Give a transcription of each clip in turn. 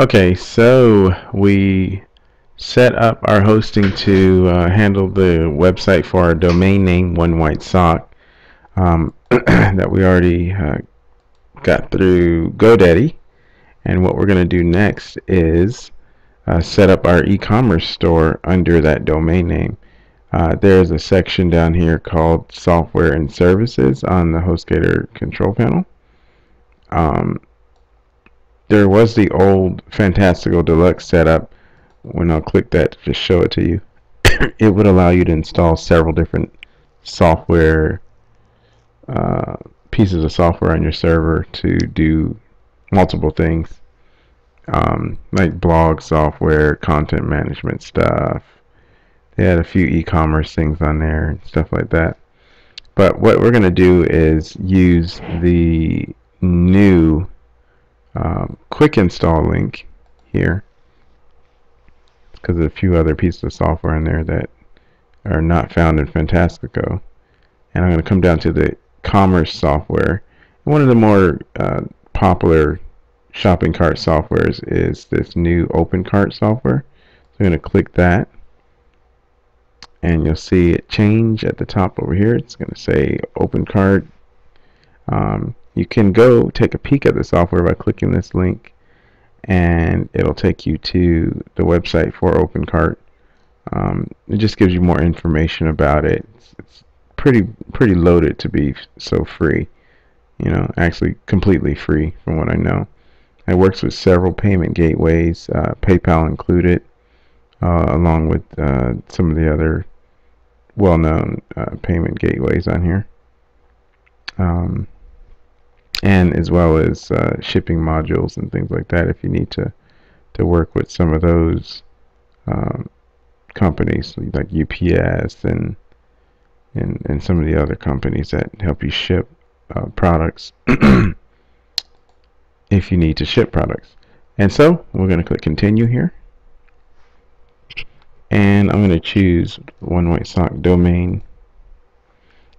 Okay, so we set up our hosting to uh, handle the website for our domain name, One White Sock, um, that we already uh, got through GoDaddy. And what we're going to do next is uh, set up our e-commerce store under that domain name. Uh, there's a section down here called Software and Services on the HostGator control panel. Um, there was the old Fantastico Deluxe setup. When I'll click that to just show it to you, it would allow you to install several different software uh, pieces of software on your server to do multiple things, um, like blog software, content management stuff. They had a few e-commerce things on there and stuff like that. But what we're going to do is use the new um, quick install link here. Because there's a few other pieces of software in there that are not found in Fantastico. And I'm going to come down to the commerce software. One of the more uh, popular shopping cart softwares is this new OpenCart software. So I'm going to click that. And you'll see it change at the top over here. It's going to say OpenCart um, you can go take a peek at the software by clicking this link and it'll take you to the website for OpenCart. Um, it just gives you more information about it. It's, it's, pretty pretty loaded to be so free. You know, actually completely free from what I know. It works with several payment gateways, uh, PayPal included, uh, along with uh, some of the other well-known uh, payment gateways on here. Um, and as well as uh, shipping modules and things like that if you need to to work with some of those um, companies like UPS and and and some of the other companies that help you ship uh, products if you need to ship products. And so we're going to click continue here. And I'm going to choose one white sock domain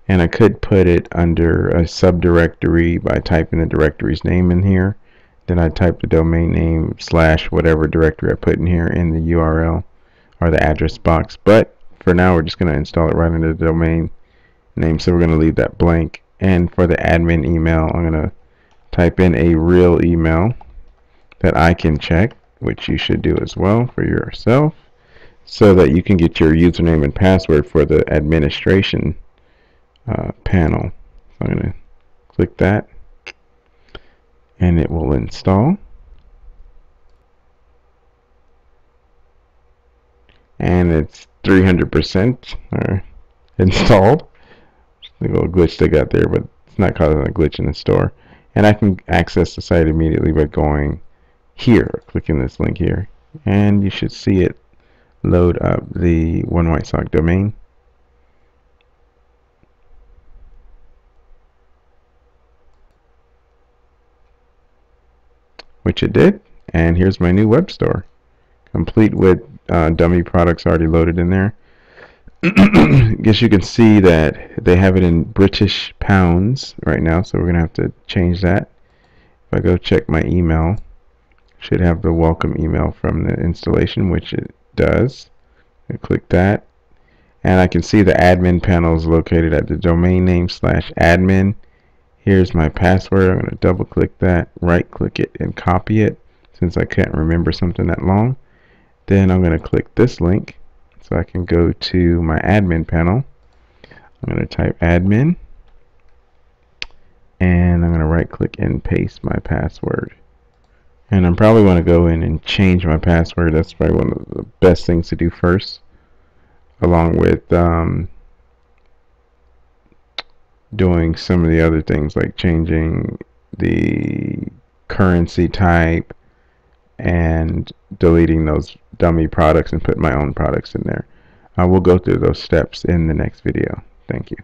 and I could put it under a subdirectory by typing the directory's name in here. Then I type the domain name slash whatever directory I put in here in the URL or the address box. But for now we're just going to install it right into the domain name. So we're going to leave that blank. And for the admin email I'm going to type in a real email that I can check which you should do as well for yourself so that you can get your username and password for the administration uh, panel. So I'm going to click that and it will install. And it's 300% installed. The little glitch they got there, but it's not causing a glitch in the store. And I can access the site immediately by going here, clicking this link here. And you should see it load up the One White Sock domain. Which it did. And here's my new web store. Complete with uh, dummy products already loaded in there. I guess you can see that they have it in British pounds right now so we're gonna have to change that. If I go check my email should have the welcome email from the installation which it does. I click that. And I can see the admin panel is located at the domain name slash admin Here's my password. I'm going to double click that, right click it, and copy it since I can't remember something that long. Then I'm going to click this link so I can go to my admin panel. I'm going to type admin and I'm going to right click and paste my password. And I'm probably going to go in and change my password. That's probably one of the best things to do first along with um, doing some of the other things like changing the currency type and deleting those dummy products and put my own products in there. I will go through those steps in the next video. Thank you.